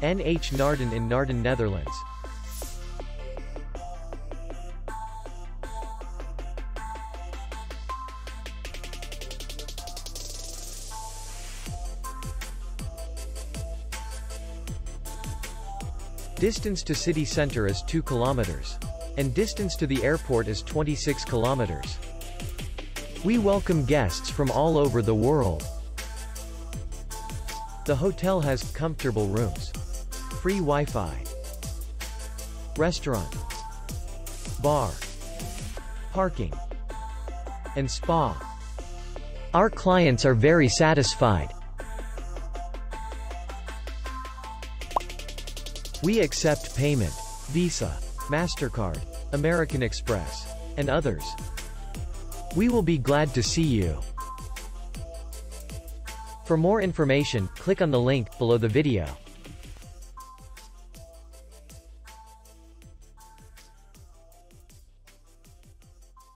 NH Naarden in Naarden, Netherlands. Distance to city center is 2 kilometers. And distance to the airport is 26 kilometers. We welcome guests from all over the world. The hotel has comfortable rooms, free Wi-Fi, restaurant, bar, parking, and spa. Our clients are very satisfied. We accept payment, Visa, MasterCard, American Express, and others. We will be glad to see you. For more information, click on the link below the video.